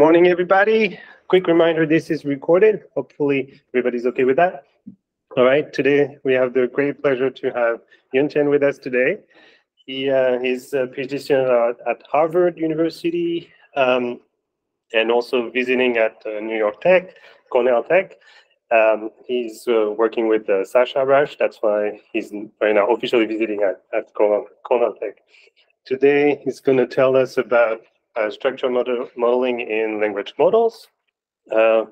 morning, everybody. Quick reminder, this is recorded. Hopefully everybody's okay with that. All right, today we have the great pleasure to have Yuntian with us today. He uh, is a PhD student at, Harvard University um, and also visiting at uh, New York Tech, Cornell Tech. Um, he's uh, working with uh, Sasha Rush. That's why he's right now officially visiting at, at Cornell, Tech. Today, he's going to tell us about structural model modeling in language models. Uh,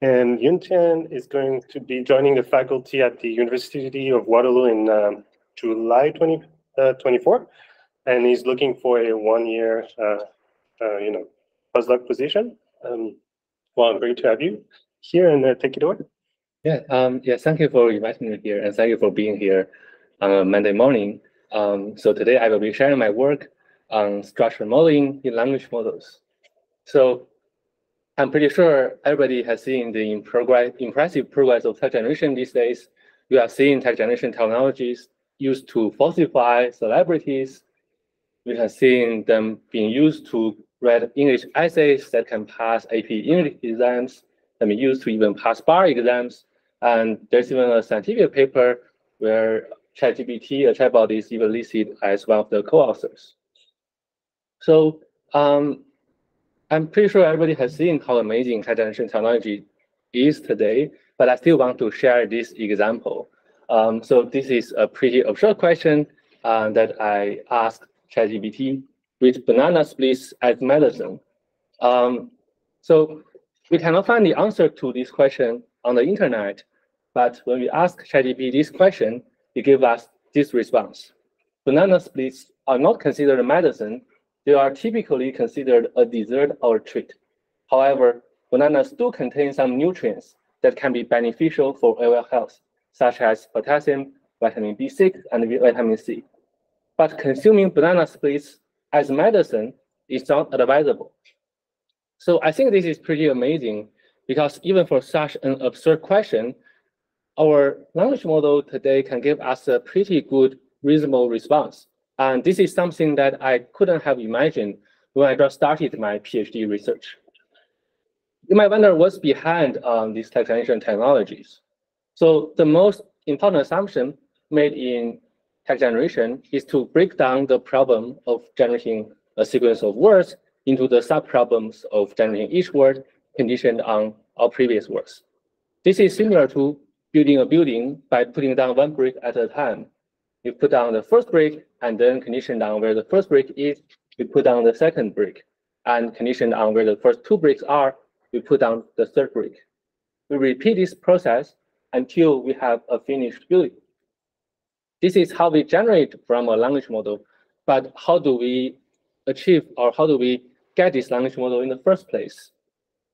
and Yuntian is going to be joining the faculty at the University of Waterloo in um, July 2024. Uh, and he's looking for a one-year, uh, uh, you know, postdoc position. Um, well, I'm great to have you here and uh, take it away. Yeah, um, yeah, thank you for inviting me here and thank you for being here on a Monday morning. Um, so today I will be sharing my work on structural modeling in language models. So I'm pretty sure everybody has seen the impressive progress of text generation these days. You have seen text generation technologies used to falsify celebrities. We have seen them being used to write English essays that can pass AP English exams, and be used to even pass bar exams. And there's even a scientific paper where ChatGPT, a chatbot, is even listed as one of the co-authors. So um, I'm pretty sure everybody has seen how amazing generation technology is today, but I still want to share this example. Um, so this is a pretty absurd question uh, that I asked ChatGPT with banana splits as medicine. Um, so we cannot find the answer to this question on the internet, but when we ask ChatGPT this question, it gives us this response. Banana splits are not considered medicine they are typically considered a dessert or treat. However, bananas do contain some nutrients that can be beneficial for oral health, such as potassium, vitamin B6, and vitamin C. But consuming banana splits as medicine is not advisable. So I think this is pretty amazing because even for such an absurd question, our language model today can give us a pretty good, reasonable response. And this is something that I couldn't have imagined when I just started my PhD research. You might wonder what's behind um, these generation technologies. So the most important assumption made in text generation is to break down the problem of generating a sequence of words into the subproblems of generating each word conditioned on our previous words. This is similar to building a building by putting down one brick at a time. You put down the first brick and then condition down where the first brick is, we put down the second brick. And condition on where the first two bricks are, we put down the third brick. We repeat this process until we have a finished building. This is how we generate from a language model, but how do we achieve or how do we get this language model in the first place?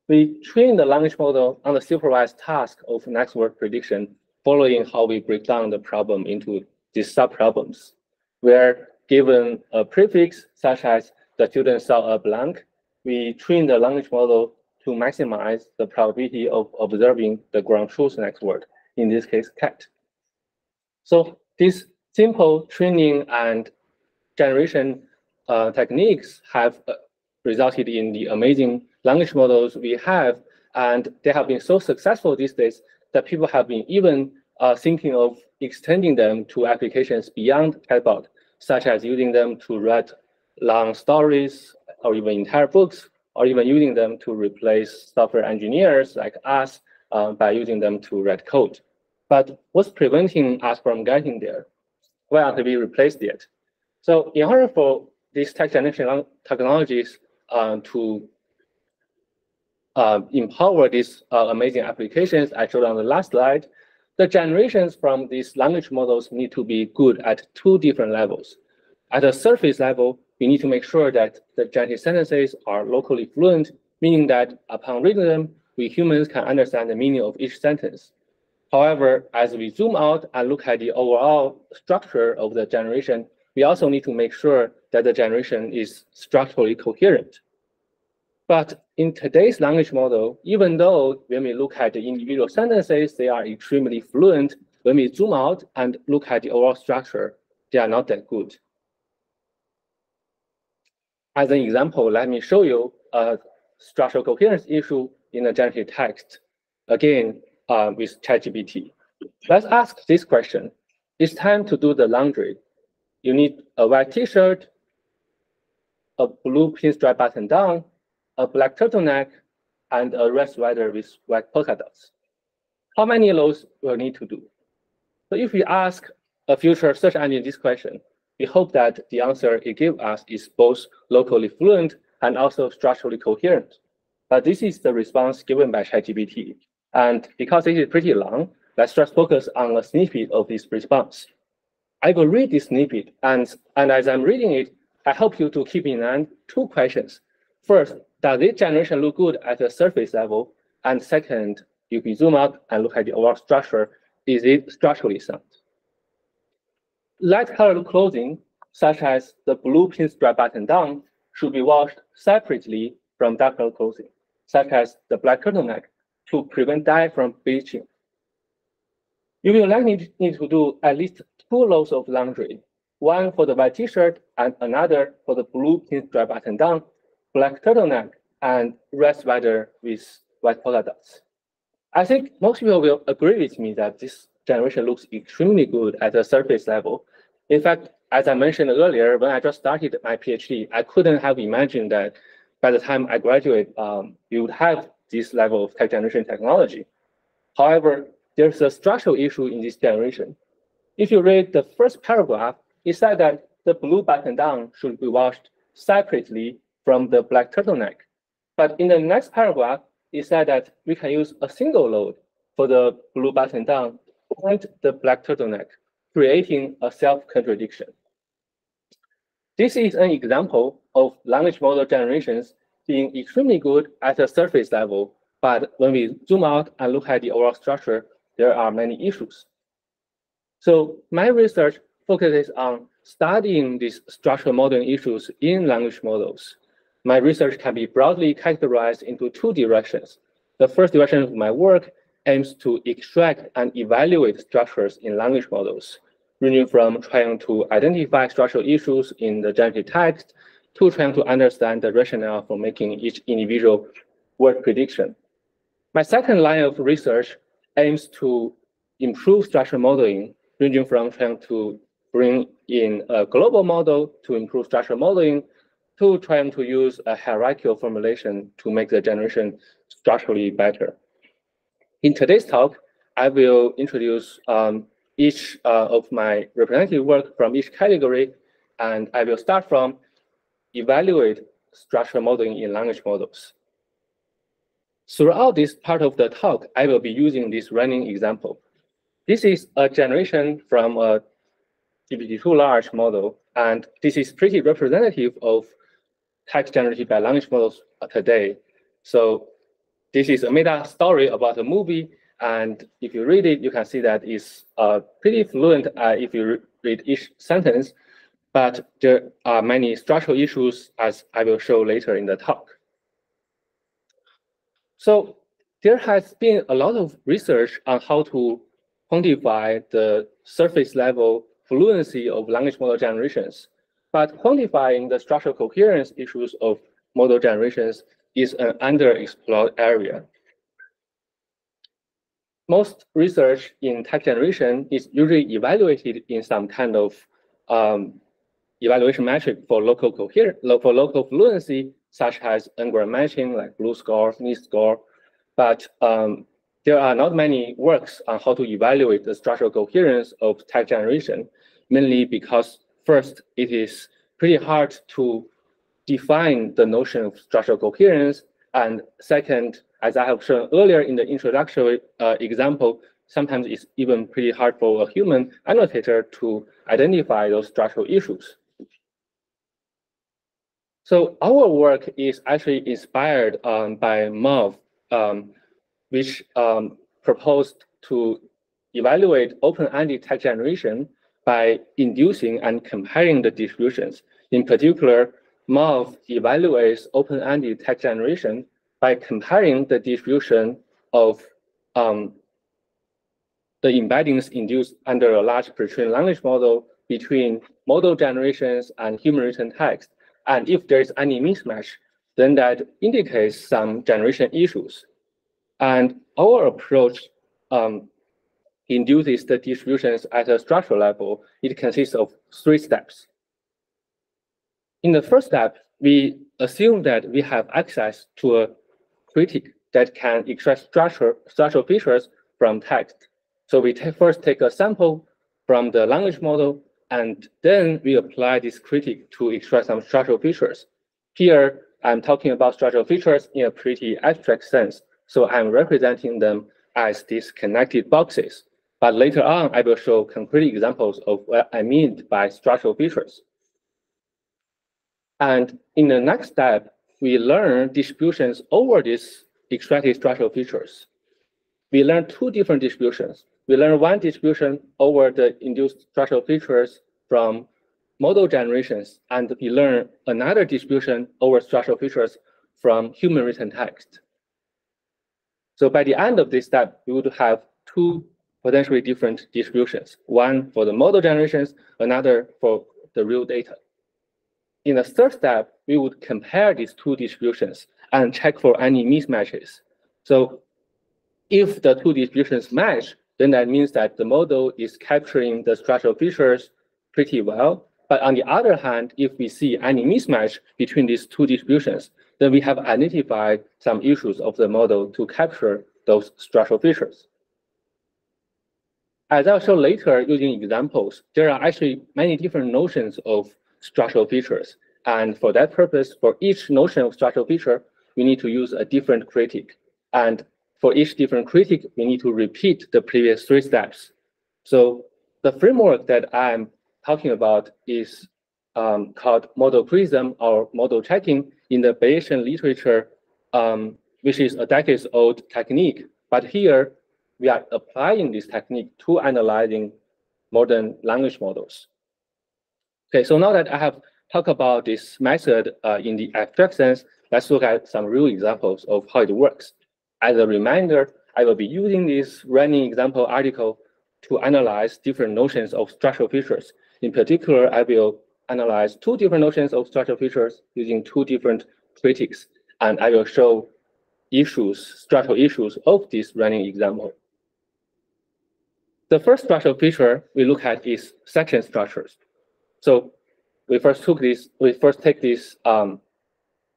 We train the language model on the supervised task of next word prediction, following how we break down the problem into these subproblems, where given a prefix such as the student saw a blank, we train the language model to maximize the probability of observing the ground truth next word, in this case, cat. So these simple training and generation uh, techniques have uh, resulted in the amazing language models we have, and they have been so successful these days that people have been even uh, thinking of extending them to applications beyond chatbot, such as using them to write long stories or even entire books, or even using them to replace software engineers like us uh, by using them to write code. But what's preventing us from getting there? Why aren't we replaced yet? So in order for these text generation technologies uh, to uh, empower these uh, amazing applications I showed on the last slide, the generations from these language models need to be good at two different levels. At a surface level, we need to make sure that the generated sentences are locally fluent, meaning that upon reading them, we humans can understand the meaning of each sentence. However, as we zoom out and look at the overall structure of the generation, we also need to make sure that the generation is structurally coherent. But in today's language model, even though when we look at the individual sentences, they are extremely fluent, when we zoom out and look at the overall structure, they are not that good. As an example, let me show you a structural coherence issue in the generative text, again, uh, with ChatGPT. Let's ask this question. It's time to do the laundry. You need a white t-shirt, a blue pinstripe button down, a black turtleneck, and a red sweater with white polka dots. How many of those will need to do? So if we ask a future search engine this question, we hope that the answer it gives us is both locally fluent and also structurally coherent. But this is the response given by ChatGPT. And because it is pretty long, let's just focus on a snippet of this response. I will read this snippet, and, and as I'm reading it, I hope you to keep in mind two questions. First, does this generation look good at the surface level? And second, if we zoom out and look at the overall structure, is it structurally sound? Light colored clothing, such as the blue pinstripe button down, should be washed separately from dark colored clothing, such as the black turtleneck, to prevent dye from bleaching. You will likely need to do at least two loads of laundry, one for the white t-shirt and another for the blue pinstripe button down, black turtleneck, and red sweater with white polka dots. I think most people will agree with me that this generation looks extremely good at the surface level. In fact, as I mentioned earlier, when I just started my PhD, I couldn't have imagined that by the time I graduate, um, you would have this level of tech generation technology. However, there's a structural issue in this generation. If you read the first paragraph, it said that the blue button down should be washed separately from the black turtleneck. But in the next paragraph, it said that we can use a single load for the blue button down and the black turtleneck, creating a self-contradiction. This is an example of language model generations being extremely good at the surface level, but when we zoom out and look at the overall structure, there are many issues. So my research focuses on studying these structural modeling issues in language models my research can be broadly categorized into two directions. The first direction of my work aims to extract and evaluate structures in language models, ranging from trying to identify structural issues in the generative text to trying to understand the rationale for making each individual word prediction. My second line of research aims to improve structural modeling, ranging from trying to bring in a global model to improve structural modeling to trying to use a hierarchical formulation to make the generation structurally better. In today's talk, I will introduce um, each uh, of my representative work from each category, and I will start from evaluate structural modeling in language models. Throughout this part of the talk, I will be using this running example. This is a generation from a GPT-2 large model, and this is pretty representative of text generated by language models today. So this is a meta story about a movie. And if you read it, you can see that it's uh, pretty fluent uh, if you re read each sentence. But there are many structural issues, as I will show later in the talk. So there has been a lot of research on how to quantify the surface level fluency of language model generations. But quantifying the structural coherence issues of model generations is an underexplored area. Most research in text generation is usually evaluated in some kind of um, evaluation metric for local coherence, for local fluency, such as n-gram matching, like BLEU score, NIST score. But um, there are not many works on how to evaluate the structural coherence of text generation, mainly because First, it is pretty hard to define the notion of structural coherence. And second, as I have shown earlier in the introductory uh, example, sometimes it's even pretty hard for a human annotator to identify those structural issues. So our work is actually inspired um, by MAUVE, um, which um, proposed to evaluate open-ended text generation by inducing and comparing the distributions. In particular, MAUVE evaluates open-ended text generation by comparing the distribution of um, the embeddings induced under a large pre-trained language model between model generations and human written text. And if there is any mismatch, then that indicates some generation issues. And our approach um, induces the distributions at a structural level. It consists of three steps. In the first step, we assume that we have access to a critic that can extract structure, structural features from text. So we first take a sample from the language model, and then we apply this critic to extract some structural features. Here, I'm talking about structural features in a pretty abstract sense. So I'm representing them as these connected boxes. But later on, I will show concrete examples of what I mean by structural features. And in the next step, we learn distributions over these extracted structural features. We learn two different distributions. We learn one distribution over the induced structural features from model generations, and we learn another distribution over structural features from human written text. So by the end of this step, we would have two potentially different distributions, one for the model generations, another for the real data. In the third step, we would compare these two distributions and check for any mismatches. So if the two distributions match, then that means that the model is capturing the structural features pretty well. But on the other hand, if we see any mismatch between these two distributions, then we have identified some issues of the model to capture those structural features. As I'll show later using examples, there are actually many different notions of structural features. And for that purpose, for each notion of structural feature, we need to use a different critic. And for each different critic, we need to repeat the previous three steps. So the framework that I'm talking about is um, called model criticism or model checking in the Bayesian literature, um, which is a decades old technique. But here we are applying this technique to analyzing modern language models. Okay, so now that I have talked about this method uh, in the abstract sense, let's look at some real examples of how it works. As a reminder, I will be using this running example article to analyze different notions of structural features. In particular, I will analyze two different notions of structural features using two different critics, and I will show issues, structural issues of this running example. The first structural feature we look at is section structures. So we first took this, we first take this um,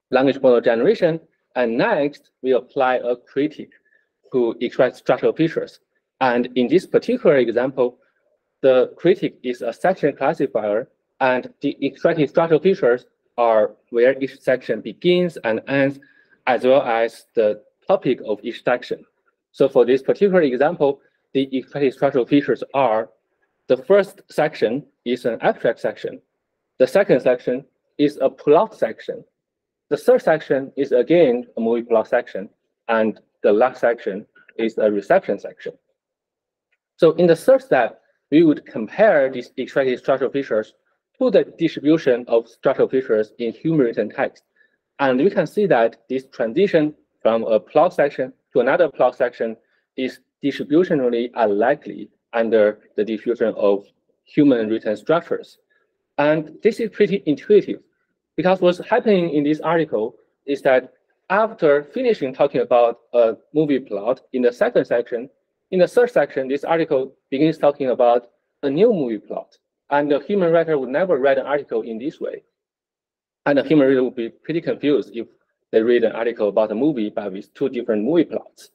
language model generation, and next we apply a critic to extract structural features. And in this particular example, the critic is a section classifier, and the extracted structural features are where each section begins and ends, as well as the topic of each section. So for this particular example, the extracted structural features are the first section is an abstract section. The second section is a plot section. The third section is again a movie plot section. And the last section is a reception section. So in the third step, we would compare these extracted structural features to the distribution of structural features in human written text. And we can see that this transition from a plot section to another plot section is distributionally unlikely under the diffusion of human written structures. And this is pretty intuitive because what's happening in this article is that after finishing talking about a movie plot in the second section, in the third section, this article begins talking about a new movie plot. And the human writer would never write an article in this way. And the human reader would be pretty confused if they read an article about a movie but with two different movie plots.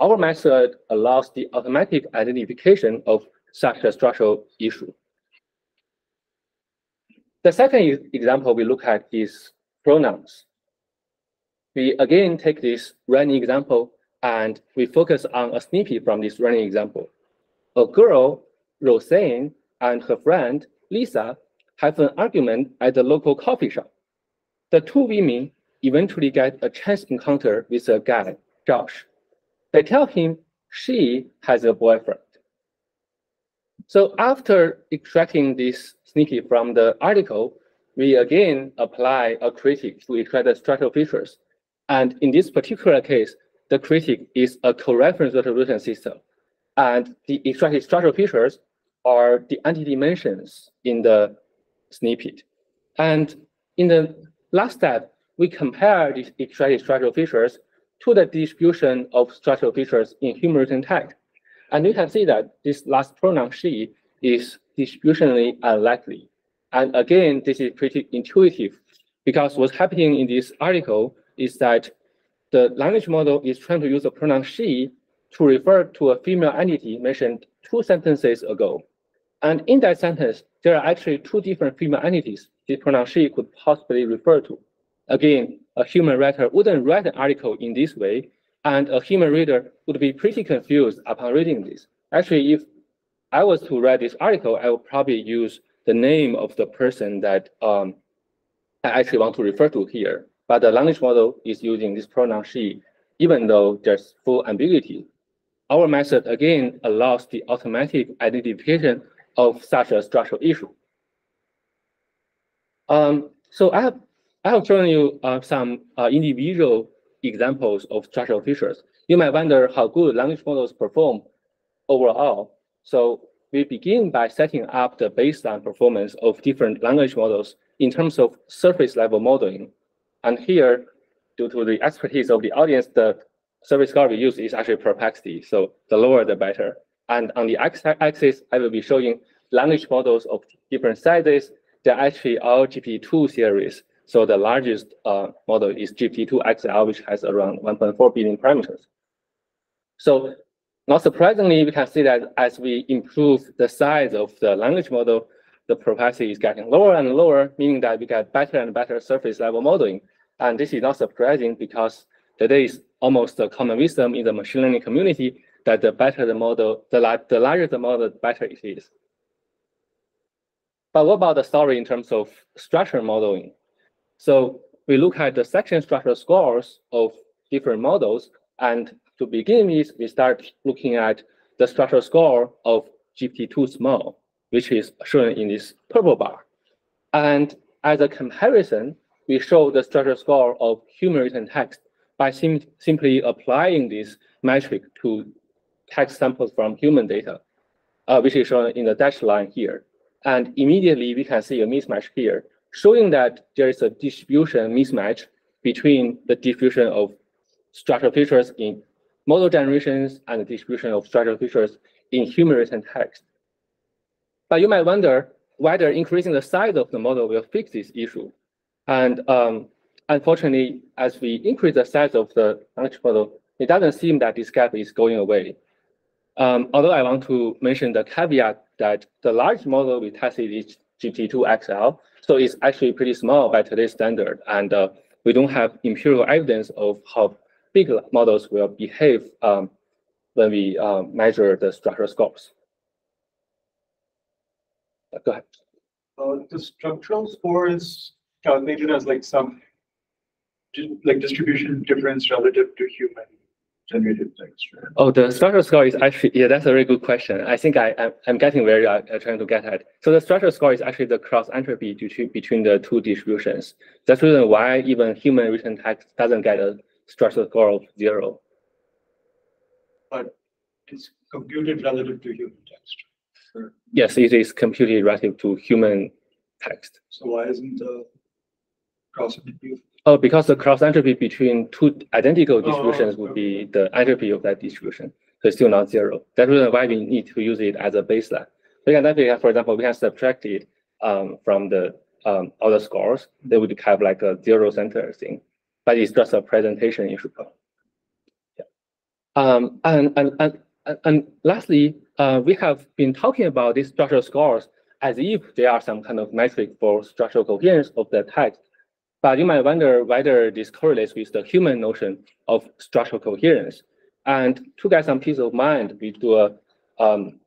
Our method allows the automatic identification of such a structural issue. The second example we look at is pronouns. We again take this running example and we focus on a snippet from this running example. A girl, Roseanne, and her friend, Lisa, have an argument at the local coffee shop. The two women eventually get a chance encounter with a guy, Josh. They tell him she has a boyfriend. So after extracting this snippet from the article, we again apply a critic to extract the structural features. And in this particular case, the critic is a coreference resolution system. And the extracted structural features are the entity mentions in the snippet. And in the last step, we compare these extracted structural features to the distribution of structural features in human written text. And you can see that this last pronoun she is distributionally unlikely. And again, this is pretty intuitive because what's happening in this article is that the language model is trying to use the pronoun she to refer to a female entity mentioned two sentences ago. And in that sentence, there are actually two different female entities this pronoun she could possibly refer to. Again, a human writer wouldn't write an article in this way, and a human reader would be pretty confused upon reading this. Actually, if I was to write this article, I would probably use the name of the person that um, I actually want to refer to here. But the language model is using this pronoun she, even though there's full ambiguity. Our method, again, allows the automatic identification of such a structural issue. Um, so I have I have shown you uh, some uh, individual examples of structural features. You might wonder how good language models perform overall. So we begin by setting up the baseline performance of different language models in terms of surface level modeling. And here, due to the expertise of the audience, the surface score we use is actually perplexity. So the lower, the better. And on the x-axis, I will be showing language models of different sizes. They're actually all GPT-2 series. So the largest uh, model is GPT-2XL, which has around 1.4 billion parameters. So not surprisingly, we can see that as we improve the size of the language model, the perplexity is getting lower and lower, meaning that we get better and better surface level modeling. And this is not surprising because today is almost a common wisdom in the machine learning community that the better the model, the, la the larger the model, the better it is. But what about the story in terms of structure modeling? So we look at the section structure scores of different models. And to begin with, we start looking at the structure score of GPT-2 small, which is shown in this purple bar. And as a comparison, we show the structure score of human written text by sim simply applying this metric to text samples from human data, uh, which is shown in the dashed line here. And immediately we can see a mismatch here showing that there is a distribution mismatch between the distribution of structural features in model generations and the distribution of structural features in human written text. But you might wonder whether increasing the size of the model will fix this issue. And um, unfortunately, as we increase the size of the language model, it doesn't seem that this gap is going away. Um, although I want to mention the caveat that the large model we tested is GPT-2 XL, so it's actually pretty small by today's standard. And uh, we don't have empirical evidence of how big models will behave um, when we uh, measure the structural scores. Uh, go ahead. Uh, the structural score is calculated as like some like distribution difference relative to human generated text. Right? Oh, the structural score is actually, yeah, that's a very good question. I think I, I'm, I'm getting where you're uh, trying to get at. So the structural score is actually the cross entropy between the two distributions. That's the reason why even human written text doesn't get a structural score of zero. But it's computed relative to human text. Sure. Yes, it is computed relative to human text. So why isn't the cross entropy Oh, because the cross entropy between two identical oh, distributions would be the entropy of that distribution. So it's still not zero. That's reason why we need to use it as a baseline. We can definitely, for example, we can subtract it um, from the um, other scores. They would have like a zero center thing, but it's just a presentation issue. Yeah. Um, and, and, and, and lastly, uh, we have been talking about these structural scores as if they are some kind of metric for structural coherence of the text. But you might wonder whether this correlates with the human notion of structural coherence. And to get some peace of mind, we do a um,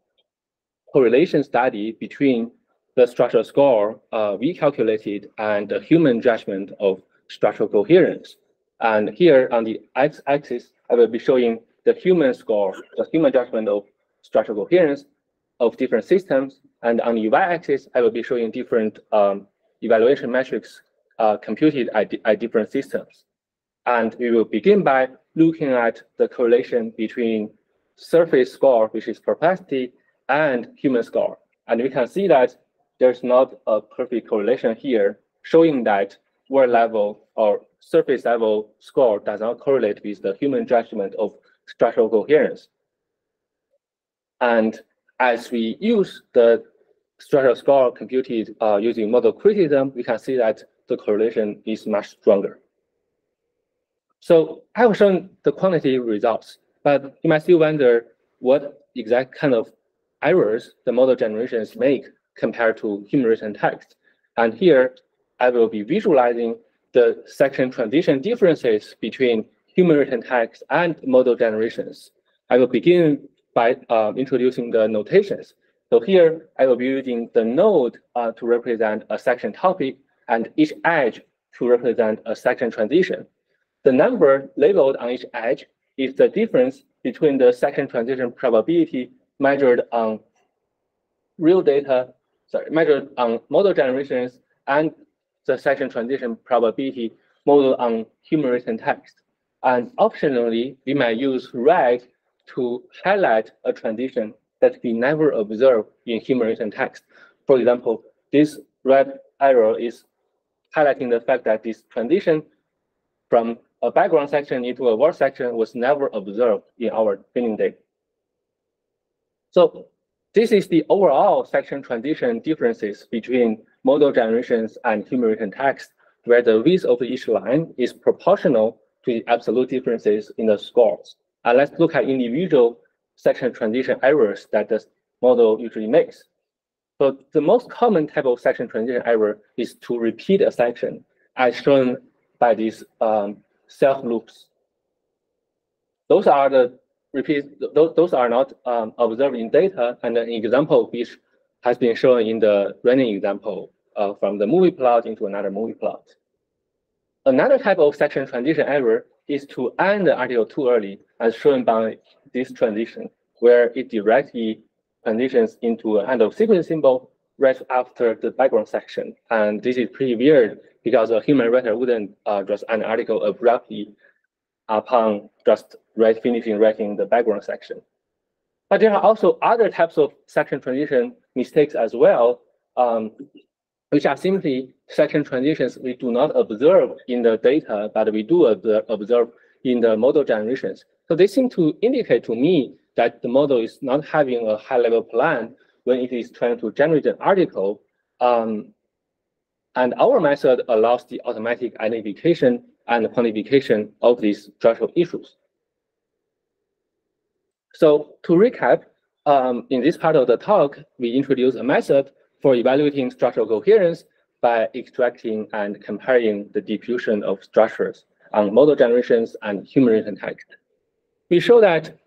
correlation study between the structural score uh, we calculated and the human judgment of structural coherence. And here on the x-axis, I will be showing the human score, the human judgment of structural coherence of different systems. And on the y-axis, I will be showing different um, evaluation metrics uh, computed at, different systems. And we will begin by looking at the correlation between surface score, which is perplexity, and human score. And we can see that there's not a perfect correlation here, showing that word level or surface level score does not correlate with the human judgment of structural coherence. And as we use the structural score computed uh, using model criticism, we can see that the correlation is much stronger. So I have shown the quantity results, but you might still wonder what exact kind of errors the model generations make compared to human written text. And here I will be visualizing the section transition differences between human written text and model generations. I will begin by uh, introducing the notations. So here I will be using the node uh, to represent a section topic and each edge to represent a section transition. The number labeled on each edge is the difference between the section transition probability measured on real data, sorry, measured on model generations and the section transition probability modeled on human written text. And optionally, we might use red to highlight a transition that we never observe in human written text. For example, this red arrow is highlighting the fact that this transition from a background section into a word section was never observed in our training data. So this is the overall section transition differences between model generations and human written text, where the width of each line is proportional to the absolute differences in the scores. And let's look at individual section transition errors that the model usually makes. So the most common type of section transition error is to repeat a section, as shown by these um, self loops. Those are the repeat. Those, those are not um, observed in data, and an example which has been shown in the running example uh, from the movie plot into another movie plot. Another type of section transition error is to end the article too early, as shown by this transition, where it directly transitions into a of sequence symbol right after the background section. And this is pretty weird because a human writer wouldn't uh, just an article abruptly upon just right finishing writing the background section. But there are also other types of section transition mistakes as well, um, which are simply section transitions we do not observe in the data, but we do observe in the model generations. So they seem to indicate to me that the model is not having a high level plan when it is trying to generate an article. Um, and our method allows the automatic identification and quantification of these structural issues. So to recap, um, in this part of the talk, we introduce a method for evaluating structural coherence by extracting and comparing the diffusion of structures on model generations and human written text. We show that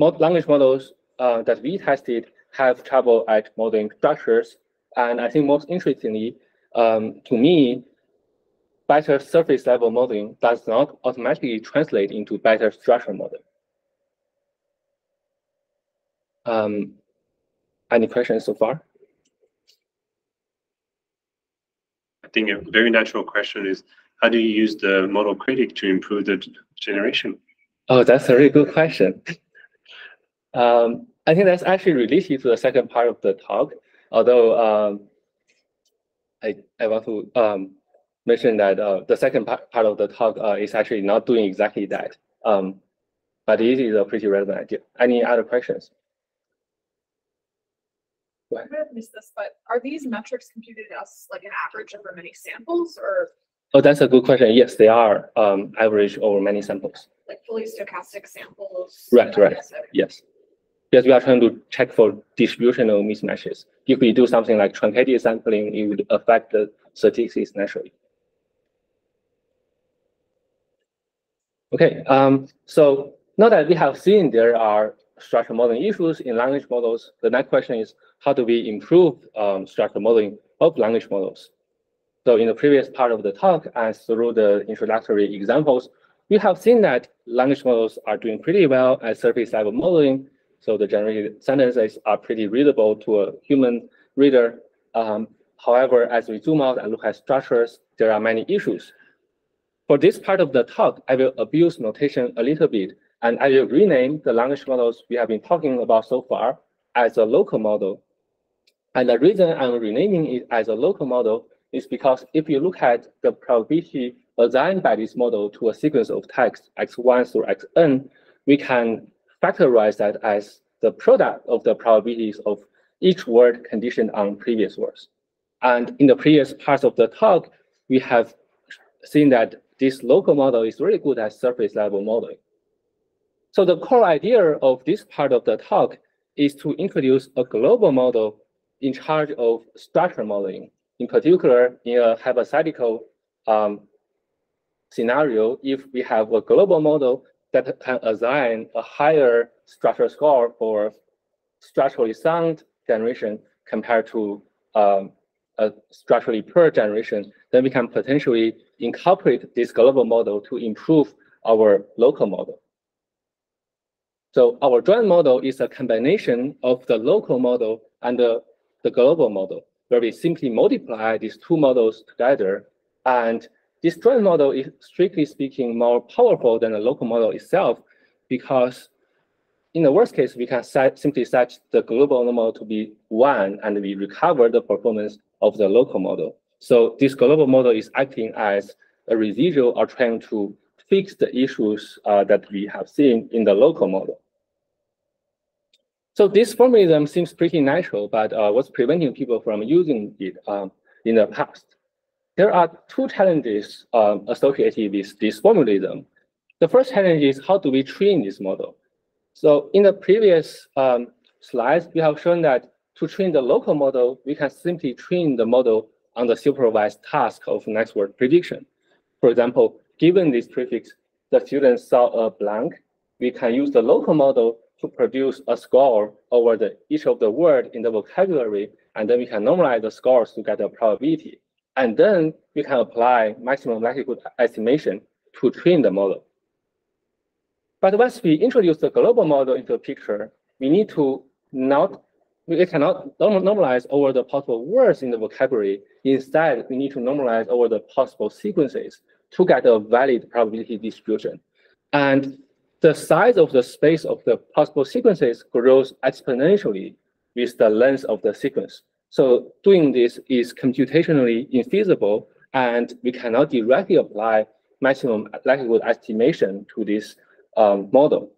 language models uh, that we tested have trouble at modeling structures. And I think most interestingly, um, to me, better surface level modeling does not automatically translate into better structural modeling. Um, any questions so far? I think a very natural question is, how do you use the model critic to improve the generation? Oh, that's a really good question. Um, I think that's actually related to the second part of the talk, although um, I, I want to um, mention that uh, the second part, part of the talk uh, is actually not doing exactly that. Um, but it is a pretty relevant idea. Any other questions? I might have missed this, but are these metrics computed as like an average over many samples or Oh, that's a good question. Yes, they are um, average over many samples. like fully stochastic samples? Right, right. Yes. Because we are trying to check for distributional mismatches. If we do something like truncated sampling, it would affect the statistics naturally. Okay, um, so now that we have seen there are structural modeling issues in language models, the next question is how do we improve um, structural modeling of language models? So in the previous part of the talk and through the introductory examples, we have seen that language models are doing pretty well at surface level modeling. So the generated sentences are pretty readable to a human reader. Um, however, as we zoom out and look at structures, there are many issues. For this part of the talk, I will abuse notation a little bit, and I will rename the language models we have been talking about so far as a local model. And the reason I'm renaming it as a local model is because if you look at the probability assigned by this model to a sequence of text x1 through xn, we can factorize that as the product of the probabilities of each word conditioned on previous words. And in the previous parts of the talk, we have seen that this local model is really good at surface level modeling. So the core idea of this part of the talk is to introduce a global model in charge of structure modeling. In particular, in a hypothetical um, scenario, if we have a global model that can assign a higher structure score for structurally sound generation compared to um, a structurally poor generation, then we can potentially incorporate this global model to improve our local model. So our joint model is a combination of the local model and the, the global model, where we simply multiply these two models together. And this joint model is strictly speaking more powerful than the local model itself, because in the worst case, we can set, simply set the global model to be one, and we recover the performance of the local model. So this global model is acting as a residual or trying to fix the issues uh, that we have seen in the local model. So this formalism seems pretty natural, but uh, what's preventing people from using it um, in the past? There are two challenges um, associated with this formalism. The first challenge is how do we train this model? So in the previous um, slides, we have shown that to train the local model, we can simply train the model on the supervised task of next word prediction. For example, given this prefix, the student saw a blank, we can use the local model to produce a score over the each of the word in the vocabulary, and then we can normalize the scores to get a probability. And then we can apply maximum likelihood estimation to train the model. But once we introduce the global model into the picture, we need to not, we cannot normalize over the possible words in the vocabulary. Instead, we need to normalize over the possible sequences to get a valid probability distribution. And the size of the space of the possible sequences grows exponentially with the length of the sequence. So doing this is computationally infeasible, and we cannot directly apply maximum likelihood estimation to this um, model.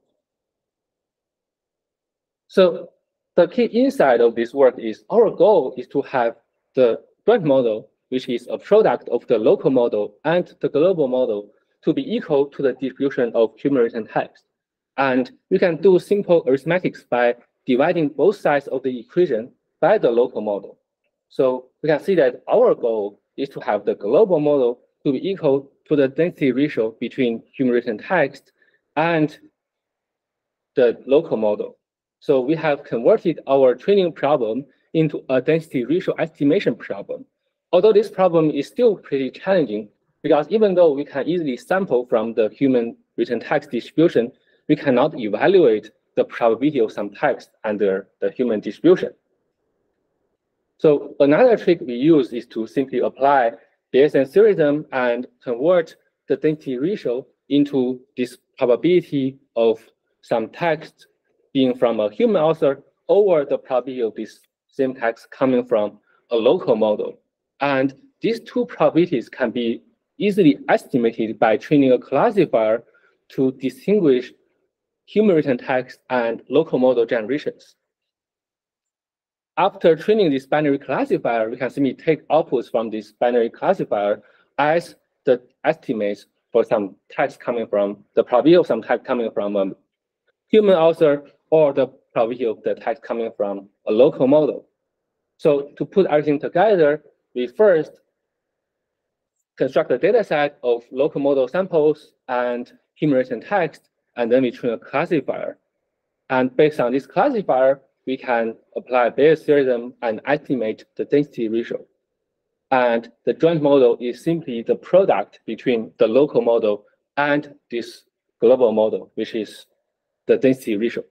So the key insight of this work is our goal is to have the joint model, which is a product of the local model and the global model to be equal to the distribution of written text. And we can do simple arithmetics by dividing both sides of the equation by the local model. So we can see that our goal is to have the global model to be equal to the density ratio between human written text and the local model. So we have converted our training problem into a density ratio estimation problem. Although this problem is still pretty challenging, because even though we can easily sample from the human written text distribution, we cannot evaluate the probability of some text under the human distribution. So another trick we use is to simply apply Bayesian theorem and convert the density ratio into this probability of some text being from a human author over the probability of this same text coming from a local model. And these two probabilities can be easily estimated by training a classifier to distinguish human written text and local model generations. After training this binary classifier, we can simply take outputs from this binary classifier as the estimates for some text coming from the probability of some text coming from a human author or the probability of the text coming from a local model. So to put everything together, we first construct a data set of local model samples and human written text, and then we train a classifier. And based on this classifier, we can apply Bayes' theorem and estimate the density ratio. And the joint model is simply the product between the local model and this global model, which is the density ratio.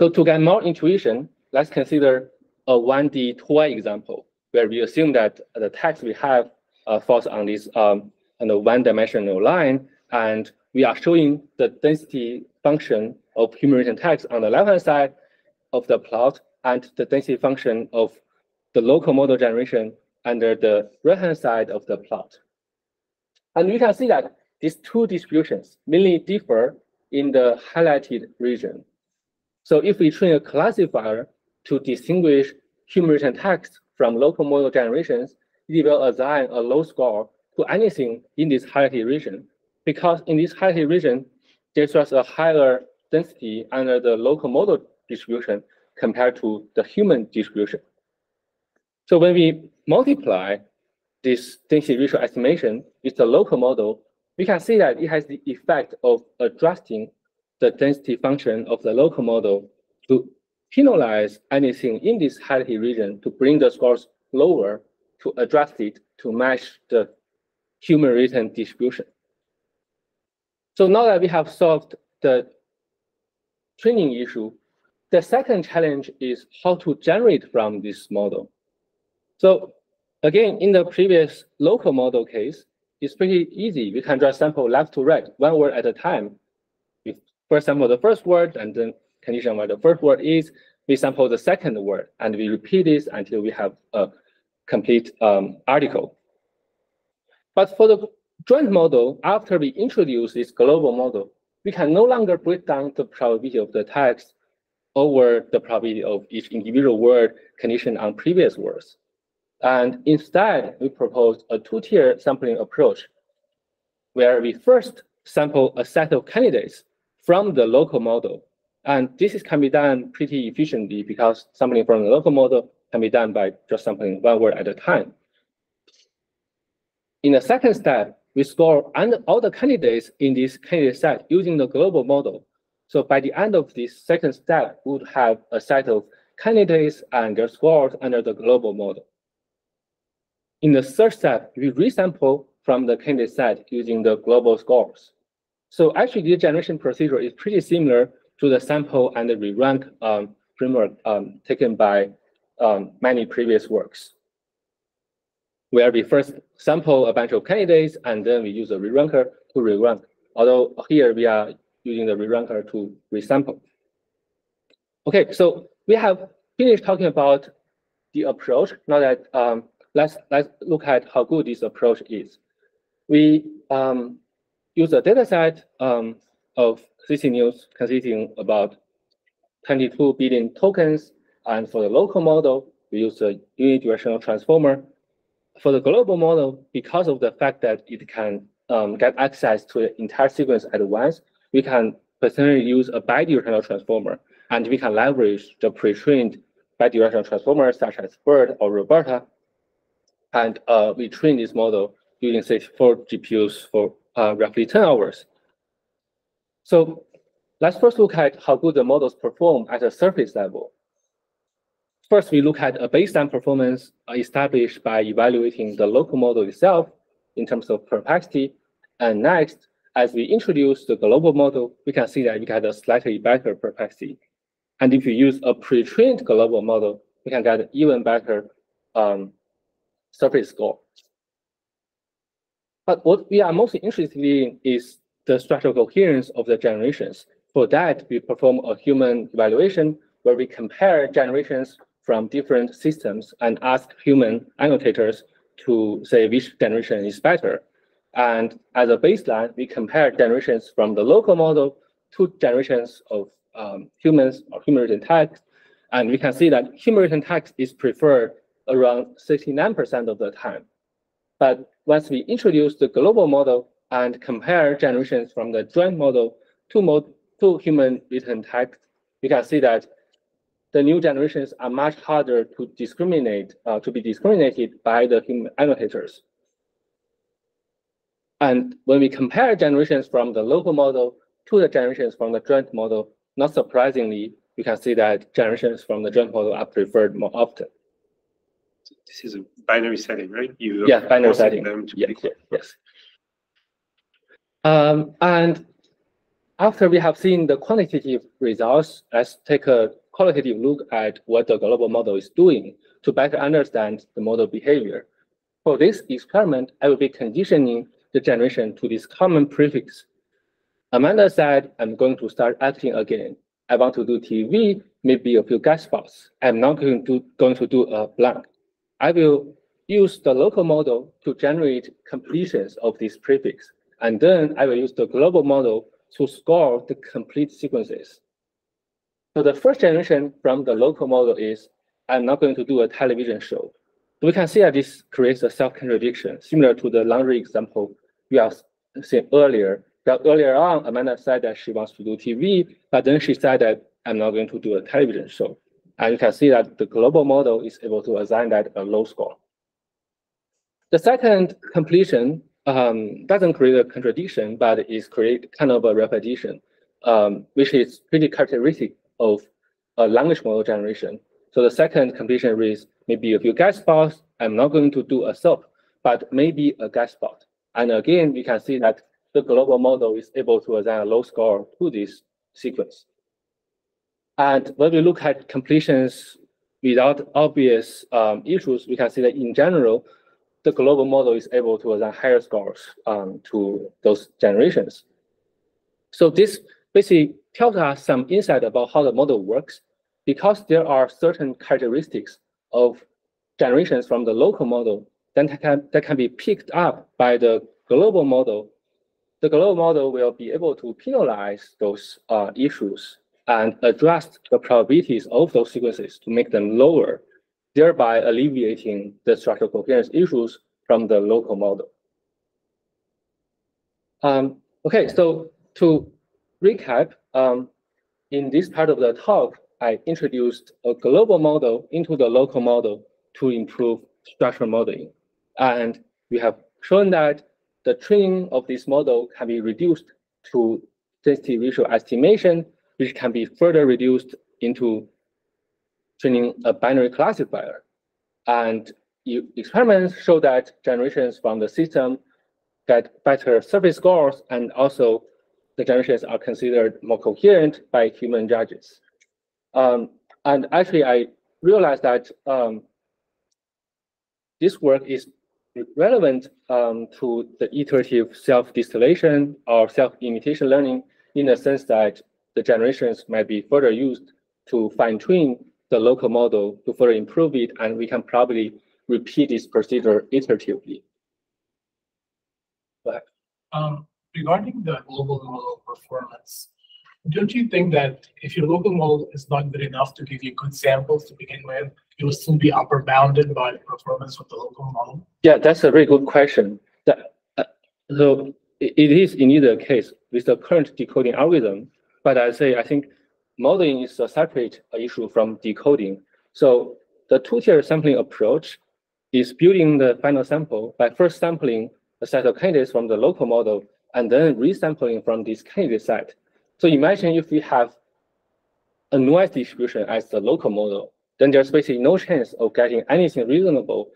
So to get more intuition, let's consider a 1D toy example, where we assume that the text we have uh, falls on this um, on a one-dimensional line, and we are showing the density function of human text on the left-hand side of the plot and the density function of the local model generation under the right-hand side of the plot. And we can see that these two distributions mainly differ in the highlighted region. So if we train a classifier to distinguish human text from local model generations, it will assign a low score to anything in this highlighted region. Because in this highlighted region, there's just a higher density under the local model distribution compared to the human distribution. So when we multiply this density ratio estimation with the local model, we can see that it has the effect of adjusting the density function of the local model to penalize anything in this highlighted region to bring the scores lower to adjust it to match the human written distribution. So now that we have solved the training issue, the second challenge is how to generate from this model. So again, in the previous local model case, it's pretty easy. We can just sample left to right, one word at a time. We first sample the first word and then condition where the first word is. We sample the second word and we repeat this until we have a complete um, article. But for the joint model, after we introduce this global model, we can no longer break down the probability of the text over the probability of each individual word conditioned on previous words. And instead, we propose a two-tier sampling approach, where we first sample a set of candidates from the local model. And this is, can be done pretty efficiently because sampling from the local model can be done by just sampling one word at a time. In the second step, we score all the candidates in this candidate set using the global model. So by the end of this second step, we would have a set of candidates and their scores under the global model. In the third step, we resample from the candidate set using the global scores. So actually, the generation procedure is pretty similar to the sample and the re-rank um, framework um, taken by um, many previous works, where we first sample a bunch of candidates and then we use a re-ranker to re-rank. Although here we are using the re-ranker to resample. Okay, so we have finished talking about the approach. Now that um, let's let's look at how good this approach is. We um, use a dataset um, of CC News consisting about 22 billion tokens, and for the local model, we use a unidirectional transformer. For the global model, because of the fact that it can um, get access to the entire sequence at once, we can potentially use a bidirectional transformer, and we can leverage the pre-trained bidirectional transformers such as BERT or RoBERTa and uh, we train this model using say four GPUs for uh, roughly 10 hours. So let's first look at how good the models perform at a surface level. First, we look at a baseline performance established by evaluating the local model itself in terms of perplexity. And next, as we introduce the global model, we can see that we get a slightly better perplexity. And if you use a pre-trained global model, we can get even better um, surface score. But what we are most interested in is the structural coherence of the generations. For that, we perform a human evaluation where we compare generations from different systems and ask human annotators to say which generation is better. And as a baseline, we compare generations from the local model to generations of um, humans or human written text. And we can see that human written text is preferred around 69% of the time. But once we introduce the global model and compare generations from the joint model to, mod to human written text, we can see that the new generations are much harder to discriminate, uh, to be discriminated by the human annotators. And when we compare generations from the local model to the generations from the joint model, not surprisingly, we can see that generations from the joint model are preferred more often this is a binary setting, right? You yeah, binary setting. Them to yes, yes, yes. Um, and after we have seen the quantitative results, let's take a qualitative look at what the global model is doing to better understand the model behavior. For this experiment, I will be conditioning the generation to this common prefix. Amanda said, I'm going to start acting again. I want to do TV, maybe a few guest spots. I'm not going to, going to do a blank. I will use the local model to generate completions of this prefix. And then I will use the global model to score the complete sequences. So the first generation from the local model is, I'm not going to do a television show. We can see that this creates a self-contradiction, similar to the laundry example we have seen earlier. That earlier on, Amanda said that she wants to do TV, but then she said that I'm not going to do a television show. And you can see that the global model is able to assign that a low score. The second completion um, doesn't create a contradiction, but is create kind of a repetition, um, which is pretty characteristic of a language model generation. So the second completion reads maybe a few guest spots. I'm not going to do a SOAP, but maybe a guest spot. And again, we can see that the global model is able to assign a low score to this sequence. And when we look at completions without obvious um, issues, we can see that in general, the global model is able to assign higher scores um, to those generations. So this basically tells us some insight about how the model works because there are certain characteristics of generations from the local model that can, that can be picked up by the global model. The global model will be able to penalize those uh, issues and adjust the probabilities of those sequences to make them lower thereby alleviating the structural coherence issues from the local model. Um, okay, so to recap, um, in this part of the talk, I introduced a global model into the local model to improve structural modeling. And we have shown that the training of this model can be reduced to density ratio estimation, which can be further reduced into training a binary classifier. And experiments show that generations from the system get better surface scores, and also the generations are considered more coherent by human judges. Um, and actually, I realized that um, this work is relevant um, to the iterative self-distillation or self-imitation learning in the sense that the generations might be further used to fine-tune the local model to further improve it, and we can probably repeat this procedure iteratively. Um, regarding the global model performance, don't you think that if your local model is not good enough to give you good samples to begin with, you will still be upper bounded by the performance of the local model? Yeah, that's a very good question. That, uh, so it, is indeed the case with the current decoding algorithm, but I say I think modeling is a separate issue from decoding. So the two-tier sampling approach is building the final sample by first sampling a set of candidates from the local model and then resampling from this candidate set. So imagine if we have a noise distribution as the local model, then there's basically no chance of getting anything reasonable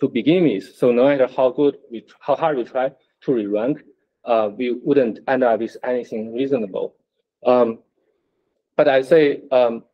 to begin with. So no matter how good we, how hard we try to re-rank, uh, we wouldn't end up with anything reasonable. Um, but I say, um,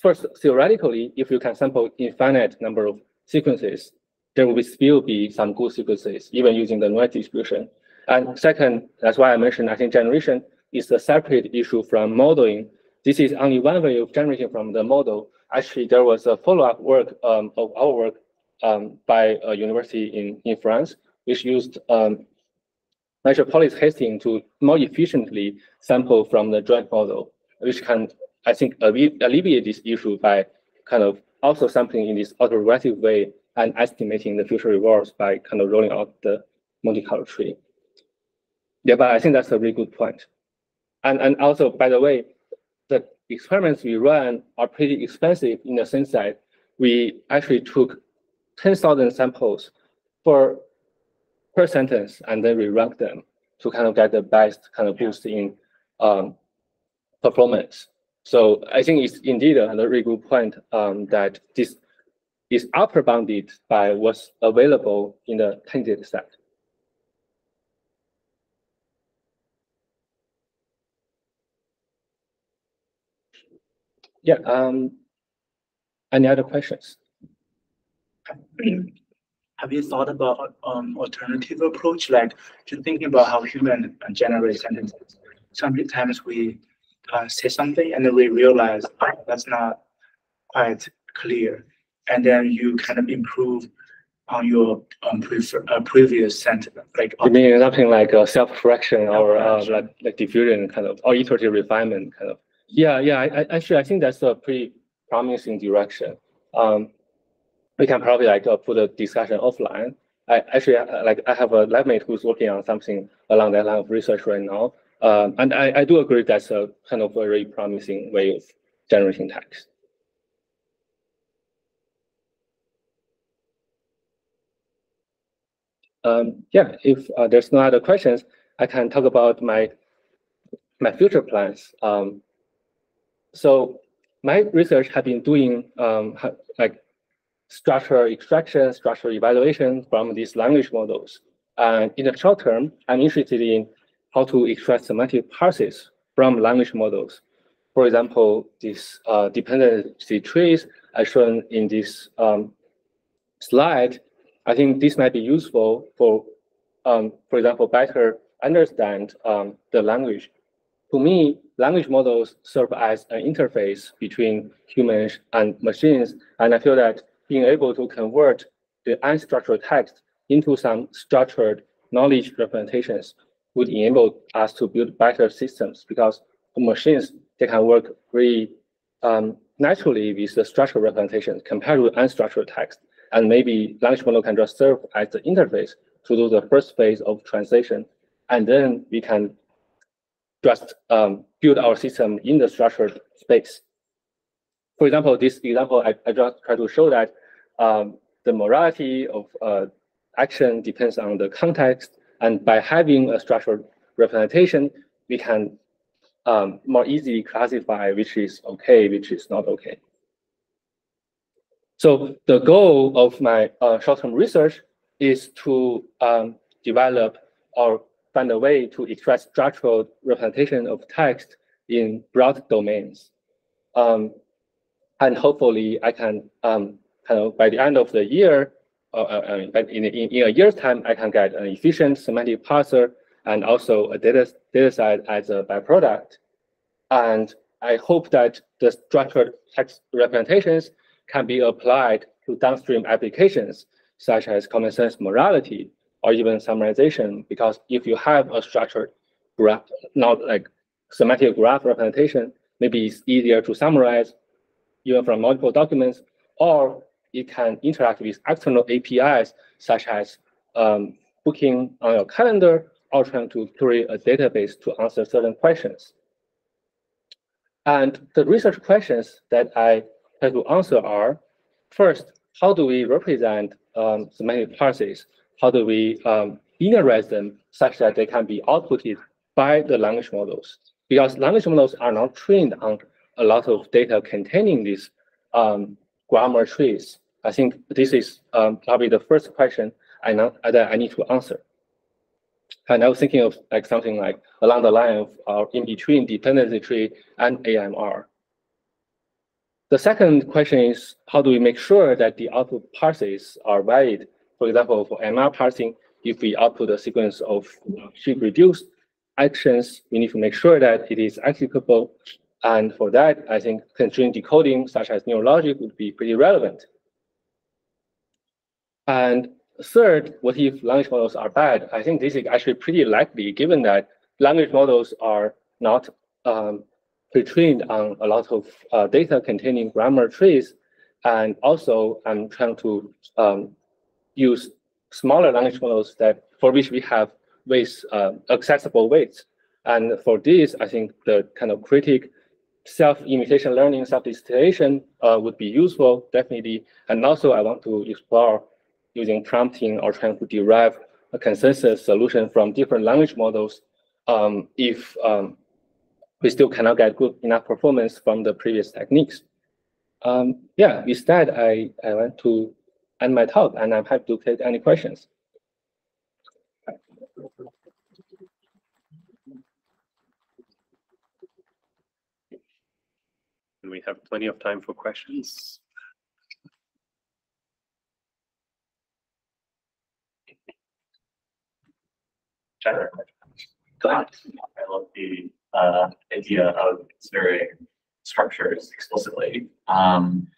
first, theoretically, if you can sample infinite number of sequences, there will be still be some good sequences, even using the noise distribution. And second, that's why I mentioned, I think generation is a separate issue from modeling. This is only one way of generating from the model. Actually, there was a follow-up work um, of our work um, by a university in, in France, which used um, Metropolis Hastings to more efficiently sample from the joint model which can, I think, alleviate this issue by kind of also sampling in this autoregressive way and estimating the future rewards by kind of rolling out the Monte Carlo tree. Yeah, but I think that's a really good point. And, and also, by the way, the experiments we run are pretty expensive in the sense that we actually took 10,000 samples for per sentence and then we rank them to kind of get the best kind of boost in um, performance. So I think it's indeed a very good point um, that this is upper bounded by what's available in the candidate set. Yeah, um, any other questions? Have you thought about um alternative approach, like just thinking about how human generate sentences? Sometimes we uh, say something and then we realize oh, that's not quite clear. And then you kind of improve on your um, prefer, uh, previous sentiment, like You mean something like uh, self-correction or uh, like, like diffusion kind of, or iterative refinement kind of? Yeah, yeah, I, I, actually, I think that's a pretty promising direction. Um, we can probably like uh, put a discussion offline. I actually, like, I have a lab mate who's working on something along that line of research right now. Um, and I, I do agree that's a kind of a very promising way of generating text. Um, yeah, if uh, there's no other questions, I can talk about my my future plans. Um, so my research have been doing um, like structure extraction, structure evaluation from these language models. And in the short term, I'm interested in how to extract semantic parses from language models. For example, these uh, dependency trees as shown in this um, slide, I think this might be useful for, um, for example, better understand um, the language. To me, language models serve as an interface between humans and machines, and I feel that being able to convert the unstructured text into some structured knowledge representations would enable us to build better systems because machines, they can work very um, naturally with the structured representations compared to unstructured text. And maybe language model can just serve as the interface to do the first phase of translation. And then we can just um, build our system in the structured space. For example, this example, I, I just try to show that um, the morality of uh, action depends on the context. And by having a structured representation, we can um, more easily classify which is okay, which is not okay. So the goal of my uh, short-term research is to um, develop or find a way to extract structural representation of text in broad domains. Um, and hopefully I can um, kind of by the end of the year, uh, uh, I mean, in, in, in a year's time, I can get an efficient semantic parser and also a data, data set as a byproduct. And I hope that the structured text representations can be applied to downstream applications, such as common sense morality or even summarization, because if you have a structured graph, not like semantic graph representation, maybe it's easier to summarize even from multiple documents, or it can interact with external APIs, such as um, booking on your calendar or trying to query a database to answer certain questions. And the research questions that I try to answer are, first, how do we represent um, semantic parses? How do we um, linearize them such that they can be outputted by the language models? Because language models are not trained on a lot of data containing these um, grammar trees. I think this is um, probably the first question I know that I need to answer. And I was thinking of like something like along the line of uh, in between dependency tree and AMR. The second question is how do we make sure that the output parses are valid? For example, for AMR parsing, if we output a sequence of shift-reduce actions, we need to make sure that it is executable. And for that, I think constraint decoding, such as NeuroLogic, would be pretty relevant. And third, what if language models are bad? I think this is actually pretty likely given that language models are not um, pre-trained on a lot of uh, data containing grammar trees. And also I'm trying to um, use smaller language models that for which we have weights, uh, accessible weights. And for this, I think the kind of critic self-imitation learning, self-distillation uh, would be useful, definitely. And also I want to explore using prompting or trying to derive a consensus solution from different language models um, if um, we still cannot get good enough performance from the previous techniques. Um, yeah, with that, I, I want to end my talk and I'm happy to take any questions. And we have plenty of time for questions. general I love the uh, idea of considering structures explicitly. Um,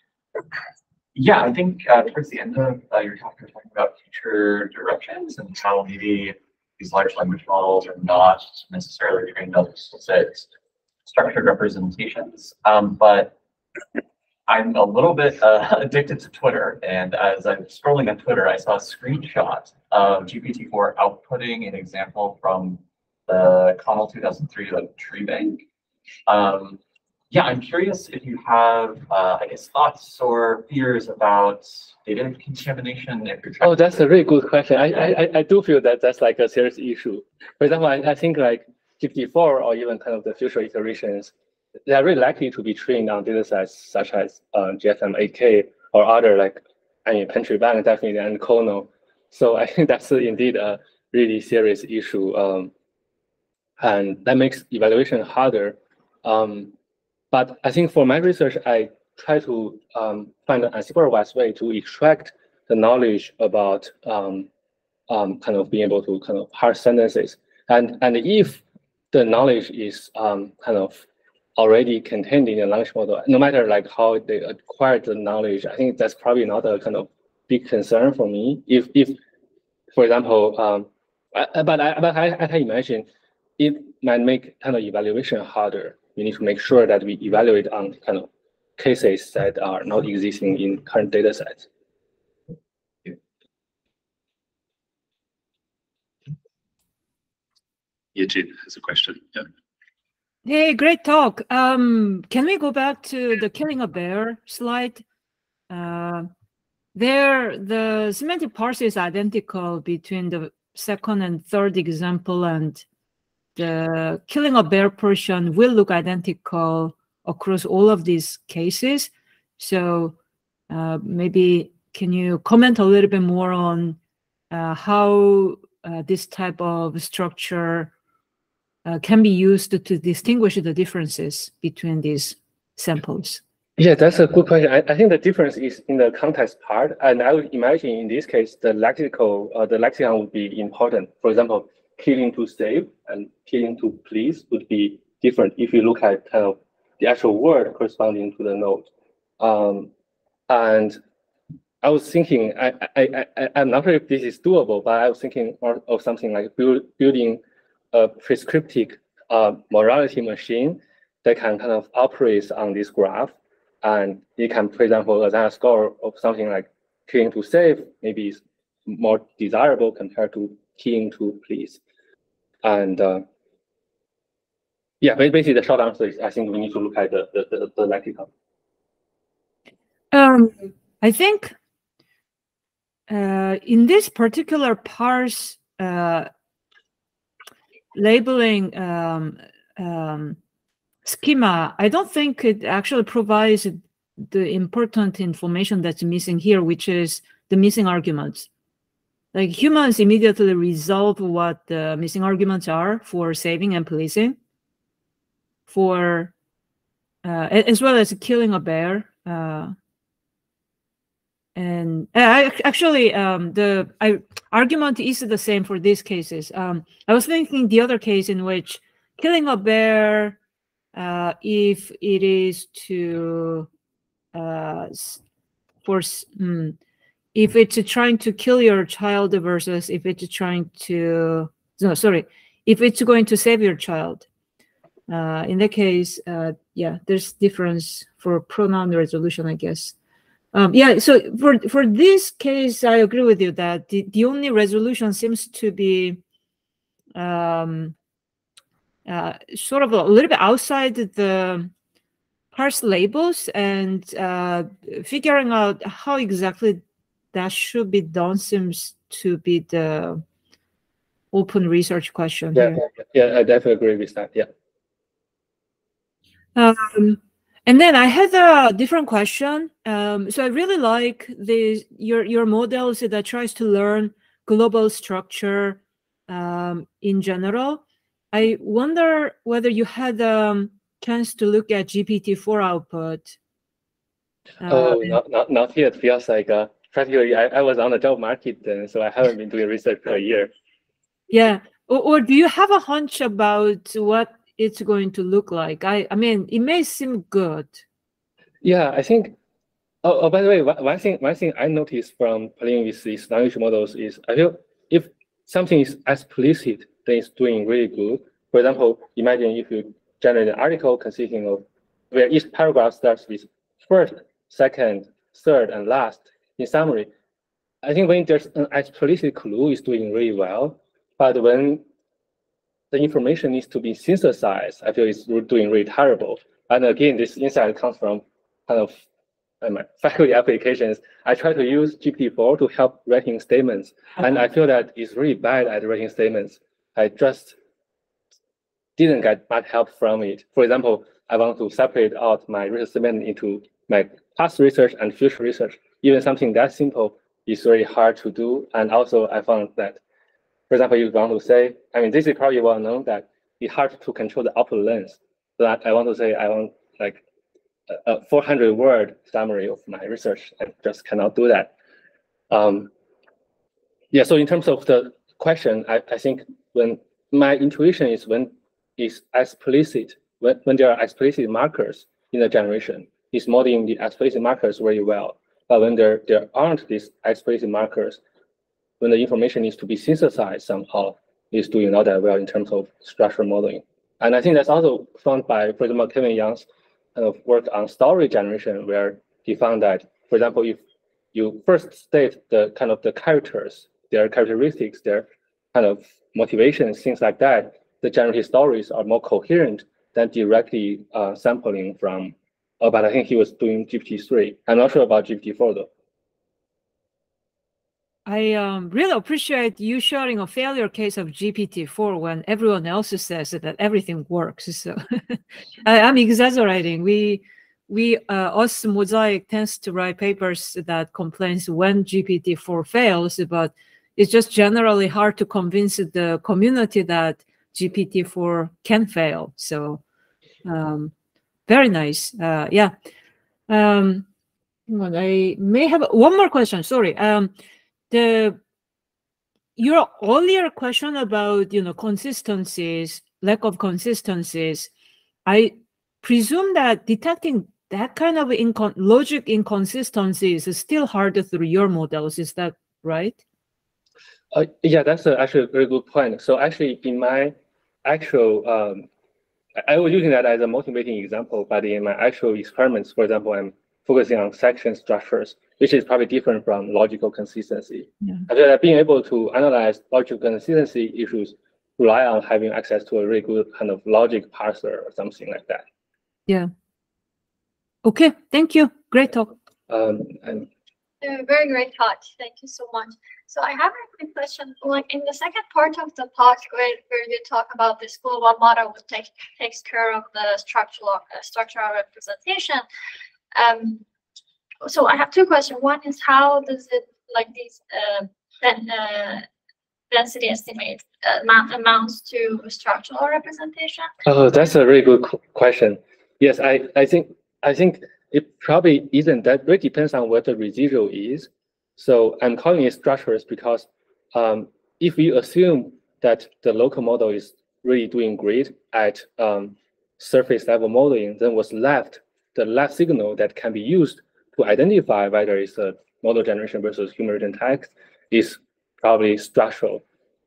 yeah, I think uh, towards the end of uh, your talk, you're talking about future directions and how maybe these large language models are not necessarily trained on specific structured representations. Um, but I'm a little bit uh, addicted to Twitter, and as I'm scrolling on Twitter, I saw a screenshot of GPT-4 outputting an example from the CoNLL 2003 like tree bank. Um, yeah, I'm curious if you have, uh, I guess, thoughts or fears about data contamination. If you're Oh, that's a really good question. I, I, I do feel that that's like a serious issue. For example, I, I think like GPT-4 or even kind of the future iterations, they are really likely to be trained on data sets such as uh, GSM-8K or other like, I mean, Penn Treebank definitely and CoNLL. So I think that's indeed a really serious issue. Um, and that makes evaluation harder. Um, but I think for my research, I try to um, find an unsupervised way to extract the knowledge about um, um, kind of being able to kind of parse sentences. And, and if the knowledge is um, kind of already contained in a language model, no matter like how they acquired the knowledge, I think that's probably not a kind of big concern for me. If, if for example, um, I, but I, but I, I can imagine it might make kind of evaluation harder. We need to make sure that we evaluate on kind of cases that are not existing in current data sets. Yejin has a question. Yeah. Hey, great talk. Um, can we go back to the killing a bear slide? Uh, there, the semantic parse is identical between the second and third example, and the killing a bear portion will look identical across all of these cases. So uh, maybe can you comment a little bit more on uh, how uh, this type of structure uh, can be used to distinguish the differences between these samples? Yeah, that's a good question. I, I think the difference is in the context part, and I would imagine in this case the lexical, uh, the lexicon would be important. For example, killing to save and killing to please would be different if you look at kind of the actual word corresponding to the node. Um, and I was thinking, I, I, I, I'm not sure if this is doable, but I was thinking of something like build, building a prescriptive uh, morality machine that can kind of operate on this graph. And it can, for example, assign a score of something like killing to save, maybe is more desirable compared to killing to please. And uh, yeah, basically the short answer is I think we need to look at the the, the, the lexicon. Um, I think uh, in this particular parse uh, labeling um, um, schema, I don't think it actually provides the important information that's missing here, which is the missing arguments. Like humans immediately resolve what the missing arguments are for saving and policing, for uh, as well as killing a bear. Uh, and uh, I, actually, um, the I, argument is the same for these cases. Um, I was thinking the other case in which killing a bear, uh, if it is to uh, force. Mm, if it's trying to kill your child versus if it's trying to no sorry if it's going to save your child uh, in that case uh, yeah there's difference for pronoun resolution i guess. Um, yeah so for for this case i agree with you that the, the only resolution seems to be um, uh, sort of a little bit outside the parse labels and uh, figuring out how exactly that should be done seems to be the open research question. Yeah, here. yeah, I definitely agree with that. Yeah. Um, and then I had a different question. Um, so I really like the your your models that tries to learn global structure um, in general. I wonder whether you had a um, chance to look at GPT-4 output. oh, um, not, not, not yet. Feels like uh, practically I, I was on the job market then, so I haven't been doing research for a year. Yeah. Or, or do you have a hunch about what it's going to look like? I, I mean, it may seem good. Yeah, I think Oh, oh, by the way, one one thing, one thing I noticed from playing with these language models is I feel if something is explicit, then it's doing really good. For example, imagine if you generate an article consisting of where each paragraph starts with first, second, third, and last in summary. I think when there's an explicit clue, it's doing really well. But when the information needs to be synthesized, I feel it's doing really terrible. And again, this insight comes from kind of um, faculty applications. I try to use GPT-4 to help writing statements, and I feel that it's really bad at writing statements. I just didn't get much help from it. For example, I want to separate out my research statement into my past research and future research. Even something that simple is very hard to do. And also I found that, for example, you want to say, I mean, this is probably well known that it's hard to control the output length. That I want to say, I want like a, a 400 word summary of my research. I just cannot do that. Um, yeah, so in terms of the question, I, I think when my intuition is when it's explicit, when, when there are explicit markers in the generation, it's modeling the explicit markers very well. But when there, there aren't these explicit markers, when the information needs to be synthesized somehow, it's doing not that well in terms of structural modeling. And I think that's also found by, for example, Kevin Yang's kind of work on story generation, where he found that, for example, if you first state the kind of the characters, their characteristics, their kind of motivations, things like that, the generated stories are more coherent than directly uh, sampling from, uh, but I think he was doing GPT-3. I'm not sure about GPT-4 though. I um, really appreciate you sharing a failure case of GPT-4 when everyone else says that everything works. So I, am exaggerating. We, we uh, us Mosaic tends to write papers that complains when GPT-4 fails, but it's just generally hard to convince the community that GPT-4 can fail. So um, very nice. Uh, yeah. Um, I may have one more question. Sorry. Um, the your earlier question about you know consistencies, lack of consistencies, I presume that detecting that kind of logic inconsistencies is still harder through your models. Is that right? Uh, yeah, that's a, actually a very good point. So actually, in my actual, um, I was using that as a motivating example, but in my actual experiments, for example, I'm focusing on section structures, which is probably different from logical consistency. Yeah. I feel that being able to analyze logical consistency issues rely on having access to a really good kind of logic parser or something like that. Yeah. Okay, thank you. Great talk. Um, and Very great talk. Thank you so much. So I have a quick question. Like in the second part of the talk, where, where you talk about this global model which take, takes care of the structural uh, structural representation. Um, so I have two questions. One is how does it like these uh, then, uh, density estimate uh, amount amounts to structural representation? Oh, that's a really good question. Yes, I, I think I think it probably isn't that. It depends on what the residual is. So I'm calling it structures because um, if we assume that the local model is really doing great at um, surface level modeling, then what's left, the left signal that can be used to identify whether it's a model generation versus human written text is probably structural.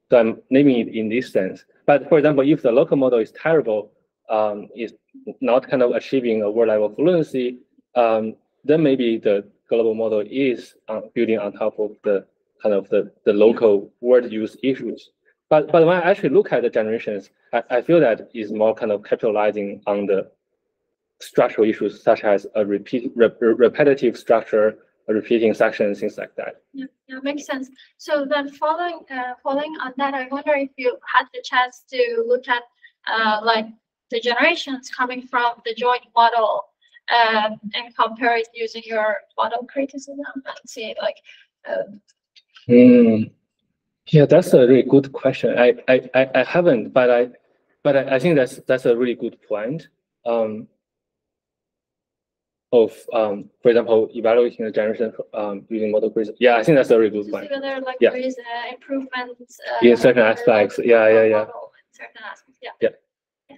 So I'm naming it in this sense. But for example, if the local model is terrible, um, is not kind of achieving a word level fluency, um, then maybe the global model is uh, building on top of the kind of the, the local word use issues. But but when I actually look at the generations, I, I feel that is more kind of capitalizing on the structural issues such as a repeat rep, repetitive structure, a repeating section, things like that. Yeah, yeah, makes sense. So then following uh, following on that, I wonder if you had the chance to look at uh, like the generations coming from the joint model um, and compare it using your model criticism and see like um, Hmm. Yeah, that's a really good question. I, I, I, I haven't, but I, but I, I think that's that's a really good point. Um, of um, for example, evaluating the generation um, using model criticism. Yeah, I think that's a really good point. whether like Yeah. there is uh, improvements uh, In certain aspects. the Yeah, yeah, yeah. model in certain aspects. Yeah. Yeah. Yeah.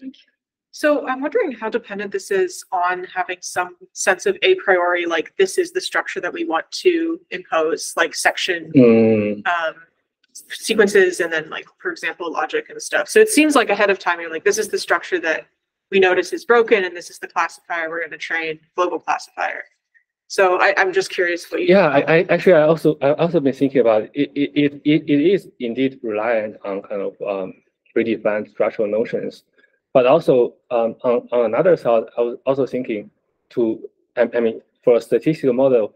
Thank you. So I'm wondering how dependent this is on having some sense of a priori, like this is the structure that we want to impose, like section Mm, um, sequences and then like, for example, logic and stuff. So it seems like ahead of time, you're like, this is the structure that we notice is broken and this is the classifier we're gonna train global classifier. So I, I'm just curious what you. Yeah, I, I actually I also I also been thinking about it. It it it, it is indeed reliant on kind of um, predefined structural notions, but also um, on on another side, I was also thinking to I, I mean for a statistical model,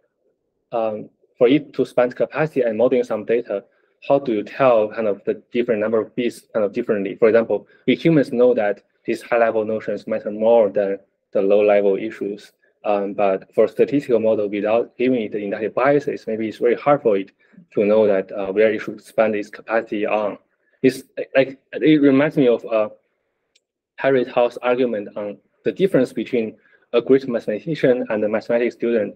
um, for it to spend capacity and modeling some data, how do you tell kind of the different number of bits kind of differently? For example, we humans know that these high level notions matter more than the low level issues. Um, but for statistical model, without giving it the inductive biases, maybe it's very hard for it to know that uh, where it should spend its capacity on. It's like it reminds me of uh, Terry Tao's argument on the difference between a great mathematician and a mathematics student.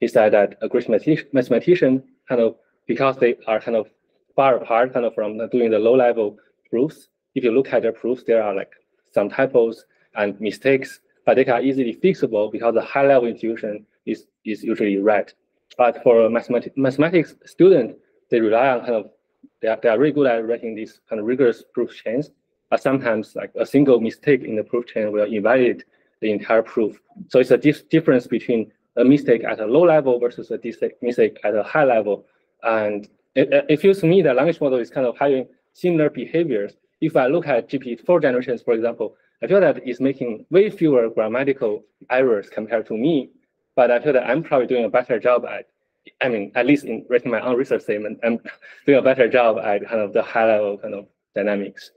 He said that a great mathematician kind of because they are kind of far apart, kind of from doing the low level proofs. If you look at their proofs, there are like some typos and mistakes but they are easily fixable because the high level intuition is, is usually right. But for a mathematics, mathematics student, they rely on kind of, they are, they are really good at writing these kind of rigorous proof chains. But sometimes like a single mistake in the proof chain will invalidate the entire proof. So it's a dif difference between a mistake at a low level versus a mistake at a high level. And it, it feels to me that language model is kind of having similar behaviors. If I look at GPT-4 generations, for example, I feel that it's making way fewer grammatical errors compared to me, but I feel that I'm probably doing a better job at, I mean, at least in writing my own research statement, I'm doing a better job at kind of the high level kind of dynamics.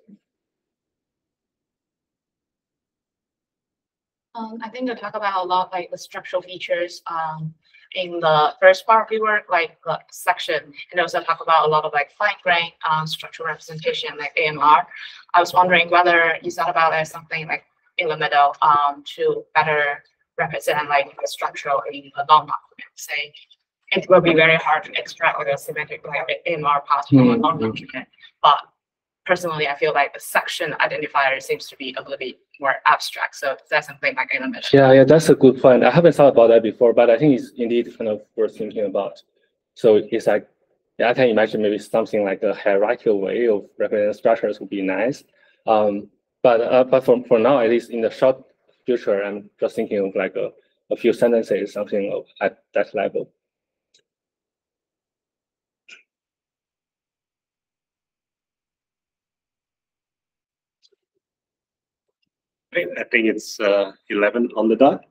Um, I think they talk about a lot like the structural features um, in the first part of the work, like the section, and also talk about a lot of like fine grained um, structural representation, like AMR. I was wondering whether you thought about it as something like in the middle um, to better represent like the structural in a long document. Say, it will be very hard to extract like a semantic like AMR part from a Mhm, long mhm. document, but personally, I feel like the section identifier seems to be a little bit more abstract. So that's something like the middle. Yeah, yeah, that's a good point. I haven't thought about that before, but I think it's indeed kind of worth thinking about. So it's like, yeah, I can imagine maybe something like a hierarchical way of representing structures would be nice. Um, but uh, but for, for now, at least in the short future, I'm just thinking of like a, a few sentences, something of, at that level. I I think it's uh, 11 on the dot.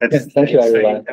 Let's Yes, thank you, everyone.